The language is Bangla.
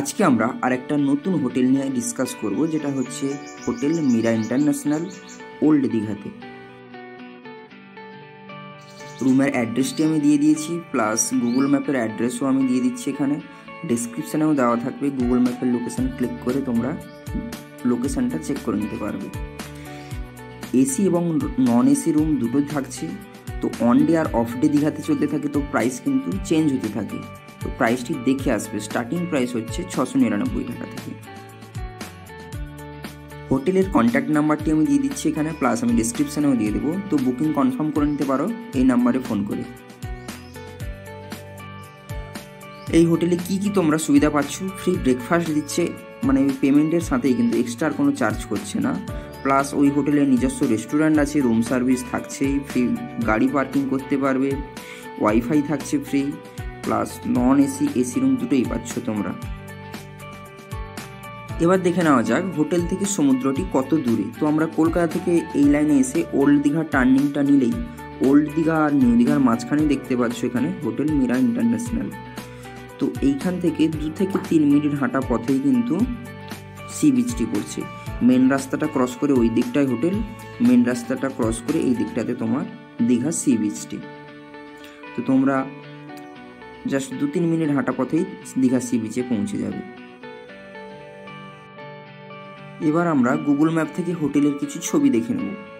আজকে আমরা আরেকটা নতুন হোটেল নিয়ে ডিসকাস করব, যেটা হচ্ছে হোটেল মীরা ইন্টারন্যাশনাল ওল্ড দীঘাতে। রুমের অ্যাড্রেসটি আমি দিয়ে দিয়েছি প্লাস গুগল ম্যাপের অ্যাড্রেসও আমি দিয়ে দিচ্ছি এখানে। ডিসক্রিপশানেও দেওয়া থাকবে গুগল ম্যাপের লোকেশান ক্লিক করে তোমরা লোকেশানটা চেক করে নিতে পারবে। এসি এবং নন এসি রুম দুটোই থাকছে, তো অন ডে আর অফ ডে দীঘাতে চলতে থাকে, তো প্রাইস কিন্তু চেঞ্জ হতে থাকে। তো প্রাইসটি দেখে আসবে। স্টার্টিং প্রাইস হচ্ছে ছশো নিরানব্বই টাকা থেকে। হোটেলের কন্ট্যাক্ট নাম্বারটি আমি দিয়ে দিচ্ছি এখানে প্লাস আমি ডিসক্রিপশানেও দিয়ে দেবো। তো বুকিং কনফার্ম করে নিতে পারো, এই নাম্বারে ফোন করে। এই হোটেলে কি কি তোমরা সুবিধা পাচ্ছ? ফ্রি ব্রেকফাস্ট দিচ্ছে মানে পেমেন্টের সাথেই কিন্তু এক্সট্রা কোনো চার্জ করছে না। প্লাস ওই হোটেলে নিজস্ব রেস্টুরেন্ট আছে রুম সার্ভিস থাকছেই ফ্রি গাড়ি পার্কিং করতে পারবে। ওয়াইফাই থাকছে free plus non AC AC room দুটোই পাচ্ছ তোমরা। এবার দেখে নেওয়া যাক হোটেল থেকে সমুদ্রটি কত দূরে। তো আমরা কলকাতা থেকে এই লাইনে এসে ওল্ড দীঘার টার্নিংটা নিলেই, ওল্ড দীঘা আর নিউ দীঘার মাঝখানে দেখতে পাচ্ছ এখানে হোটেল মীরা ইন্টারন্যাশনাল। তো এইখান থেকে দু থেকে তিন মিনিট হাঁটা পথেই কিন্তু সি বিচটি পড়ছে। মেন রাস্তাটা ক্রস করে ওই দিকটায় হোটেল, মেন রাস্তাটা ক্রস করে এই দিকটাতে তোমার দীঘা সি বিচটি। তো তোমরা জাস্ট দু তিন মিনিট হাঁটা পথেই দীঘা সি বিচে পৌঁছে যাবে। এবার আমরা গুগল ম্যাপ থেকে হোটেলের কিছু ছবি দেখে নেব।